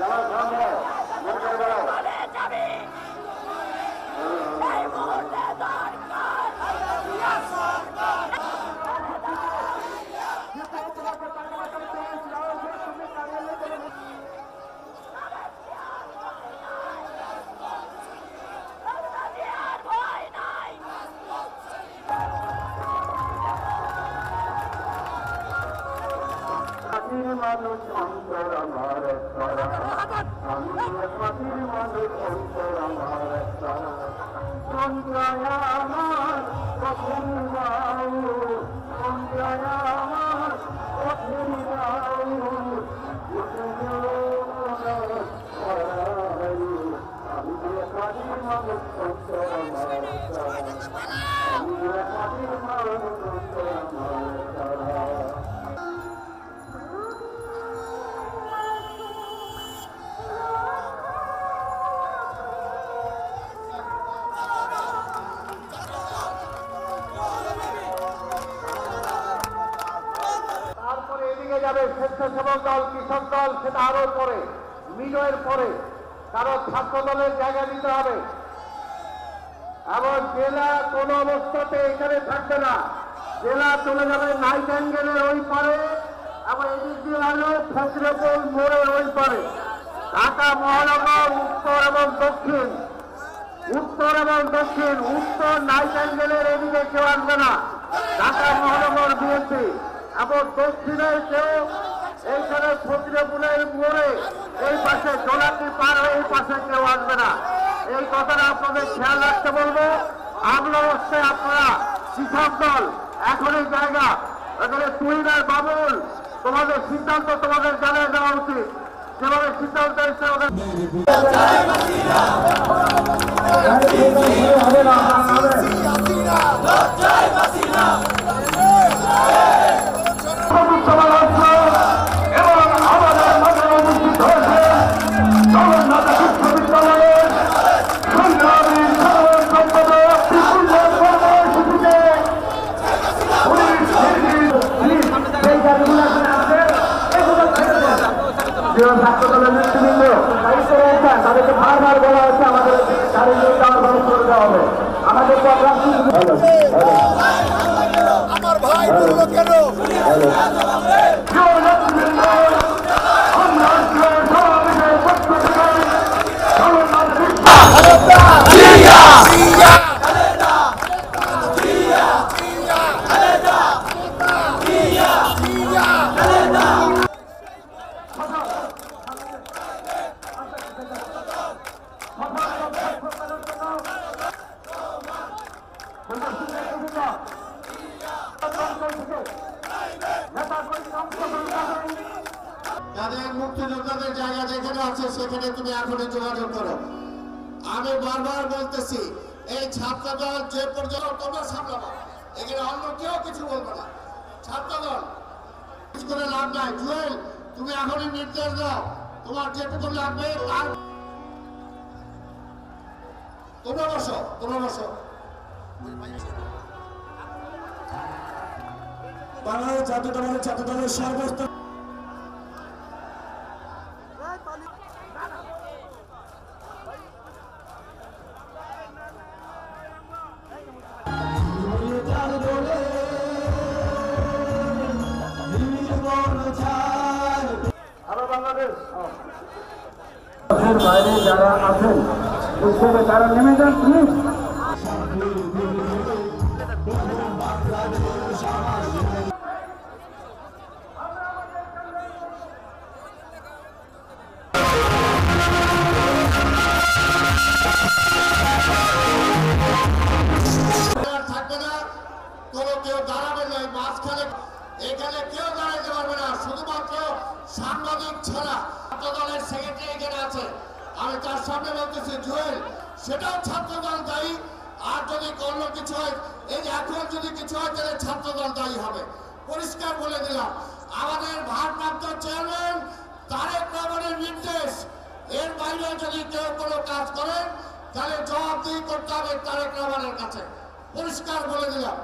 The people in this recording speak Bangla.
যারা মাটির মানুষ অন্তর আমার আমি মাটির মানুষ অন্তর আমার সন্ধ্যায় আমার কখন গাও সন্ধ্যায় আমার কখন মানুষ যাবে স্বেচ্ছাসেবক দল, কৃষক দল, সেটা আরও পরে মিজয়ের পরে কারণ ছাত্র দলের জায়গা দিতে হবে। এবং জেলা কোন অবস্থাতে এখানে থাকবে না। জেলা চলে যাবে নাইট অ্যাঙ্গেলের ওই পারে, এবং এদিক দিয়ে হলো ফজরপুর মোড়ের ওই পারে। ঢাকা, মহানগর, উত্তর এবং দক্ষিণ। উত্তর এবং দক্ষিণ, উত্তর নাইট অ্যাঙ্গেলের এদিকে কেউ আসবে না। ঢাকা, মহানগর, বিএনপি। এবং দক্ষিণে কেউ এইখানে ফজরপুরের মোড়ে এই পাশে জোলাটি পার হয়ে এই পাশে কেউ আসবে না। এই কথাটা আপনাদের খেয়াল রাখতে বলব। আমলা অবস্থায় আপনারা কৃষক দল এখনই জায়গা। এখানে তুহিনার বাবুল, তোমাদের সিদ্ধান্ত তোমাদের জানিয়ে দেওয়া উচিত। যেভাবে সিদ্ধান্ত এসে ওদের যে ছাত্র দলের নেতৃবৃন্দ তাদেরকে বারবার বলা হচ্ছে আমাদের গাড়ি নিয়ে যাওয়ার ব্যবস্থা করে হবে। আমাদের প্রোগ্রাম আমার ভাই কেন? তাদের মুক্তিযোদ্ধাদের জায়গা যেখানে আছে, সেখানে তুমি এখনই যোগাযোগ করো। আমি বারবার বলতেছি, এই ছাত্র দল যে পর্যন্ত তোমরা সামলাবা, এখানে অন্য কেউ কিছু বলবে না। ছাত্রদল, কিছু করে লাভ নাই। জুয়েল, তুমি এখনই নির্দেশ দাও, তোমার যেটুকু লাগবে তার তোমরা বসো তোমরা বসো। বাংলাদেশ জাতীয় দলের ছাত্র দলের সর্বস্ত বাইরে যারা আছেন তারা নেমে যান প্লিজ আর কেউ দাঁড়াতে পারবে না, শুধুমাত্র সাংবাদিক ছাড়া ছাত্র দলের সেক্রেটারি এখানে আছে। আমি তার সামনে বলতেছি জুয়েল, সেটাও ছাত্র দল দায়ী। আর যদি অন্য কিছু হয়, এই যে এখন যদি কিছু হয়, তাহলে ছাত্র দল দায়ী হবে। পরিষ্কার বলে দিলাম, আমাদের ভারপ্রাপ্ত চেয়ারম্যান তারেক রহমানের নির্দেশ, এর বাইরে যদি কেউ কোনো কাজ করেন, তাহলে জবাবদিহি করতে হবে তারেক রহমানের কাছে। পরিষ্কার বলে দিলাম।